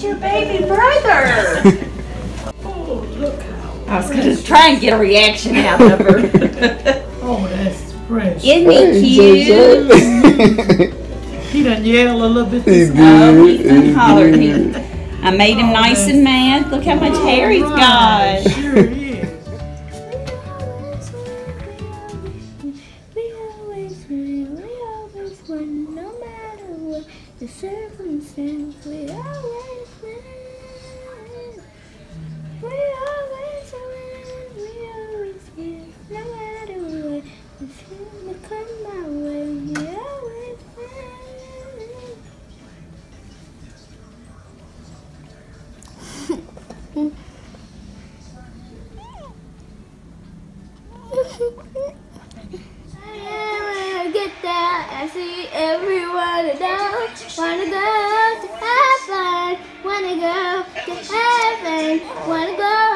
It's your baby brother. Oh, look how. I was gonna try and get a reaction out of her. Oh, that's fresh. Isn't he cute? He done yell a little bit He this did. Oh, he's been He hollered. did. He- I made him Oh, nice and mad. Look how much hair he's Right, got. Sure is. We always win, we always win, no matter what the circumstance, we always I get that. I see everyone down. Wanna go to heaven. Wanna go to heaven. Wanna go.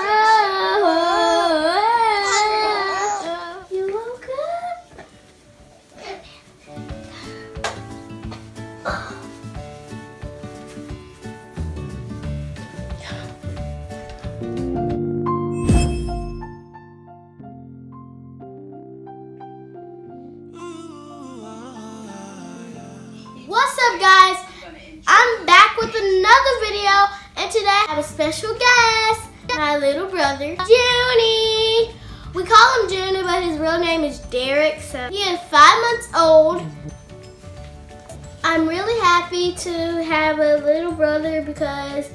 Special guest, my little brother, Junie. We call him Junie, but his real name is Derek. So he is five months old. I'm really happy to have a little brother because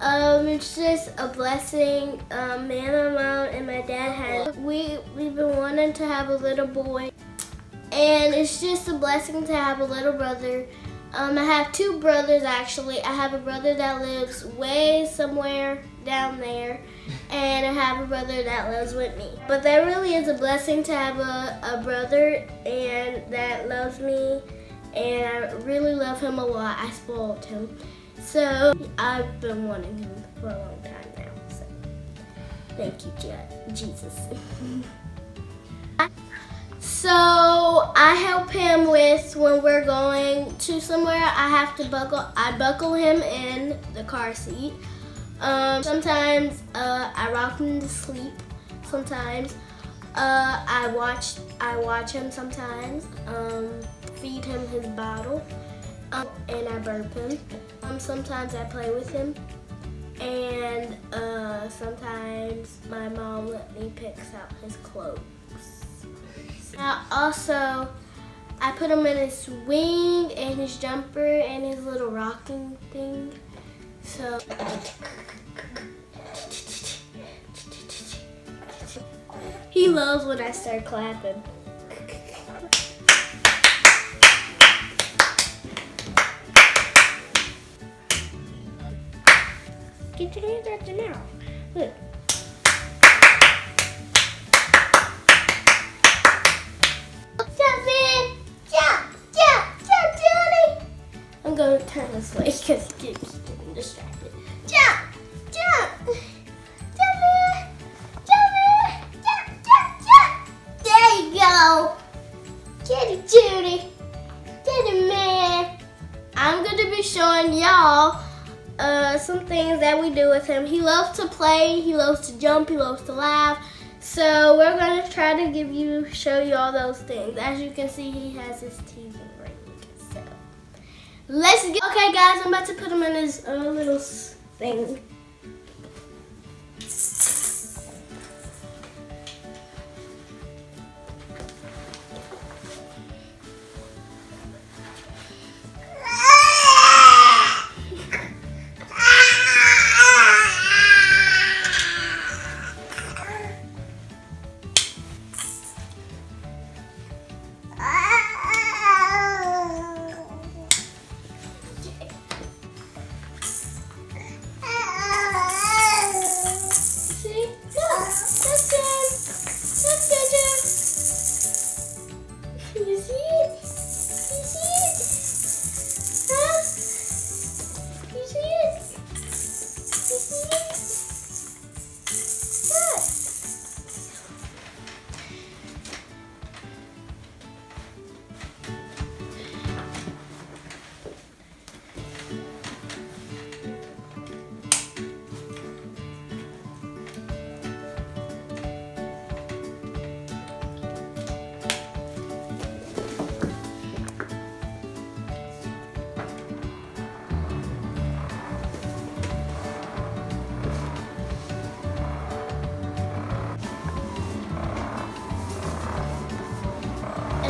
um, it's just a blessing. Um, me and my mom and my dad had we we've been wanting to have a little boy and it's just a blessing to have a little brother. Um, I have two brothers actually. I have a brother that lives way somewhere down there, and I have a brother that lives with me. But that really is a blessing to have a, a brother and that loves me, and I really love him a lot. I spoiled him, so I've been wanting him for a long time now. So thank you, Je- Jesus. So I help him with when we're going to somewhere. I have to buckle. I buckle him in the car seat. Um, sometimes uh, I rock him to sleep. Sometimes uh, I watch. I watch him. Sometimes um, feed him his bottle, um, and I burp him. Um, sometimes I play with him, and uh, sometimes my mom let me pick out his clothes. Now also, I put him in his swing and his jumper and his little rocking thing. So. He loves when I start clapping. Get out your mouth. Look. Turn this way because he keeps getting distracted. Jump! Jump! Jump! Jump! Jump! Jump! Jump! There you go! Get it, Junie! Get it, man! I'm gonna be showing y'all uh, some things that we do with him. He loves to play, he loves to jump, he loves to laugh. So we're gonna try to give you, show you all those things. As you can see, he has his teeth ring. Let's get. Okay, guys, I'm about to put him in his uh, little thing.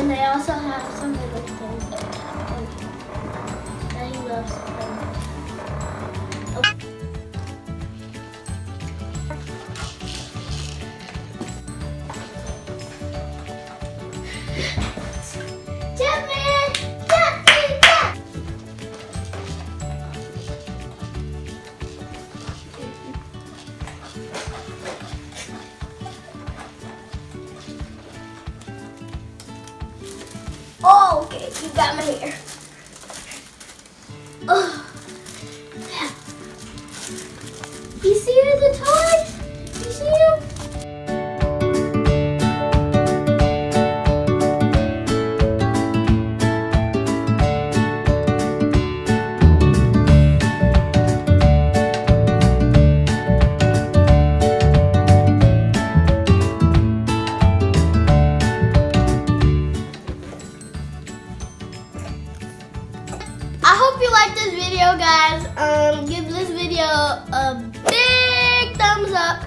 And they also have some little things that he loves. Jump, okay, you got my hair. Oh. You see the toys? Hope you liked this video, guys. Um, give this video a big thumbs up,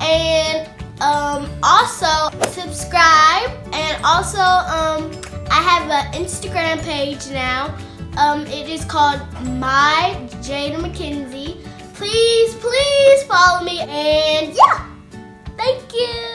and um, also subscribe. And also, um, I have an Instagram page now. Um, it is called My Jaida McKenzie. Please, please follow me. And yeah, thank you.